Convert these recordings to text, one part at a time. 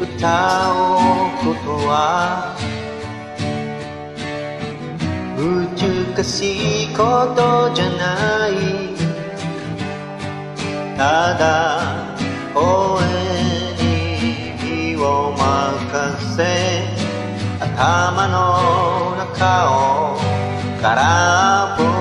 歌うことは。難しいことじゃない。ただ声に身を任せ頭の中を空っぽ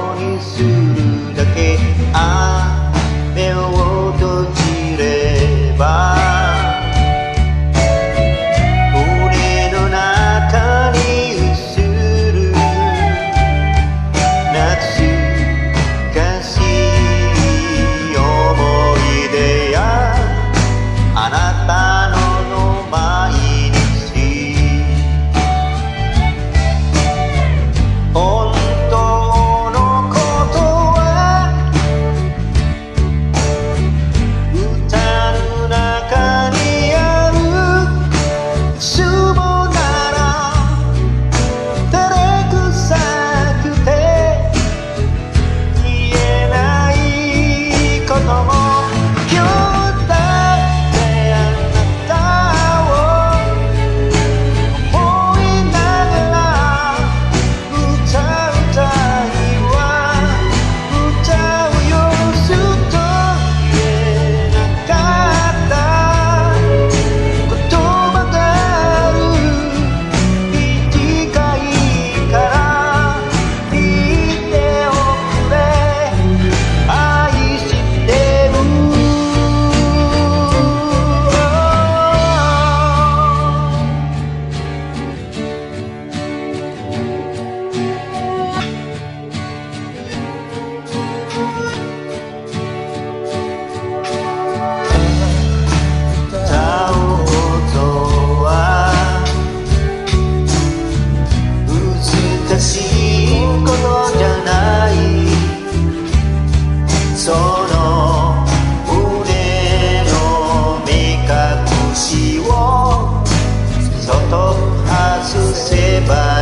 goodbye.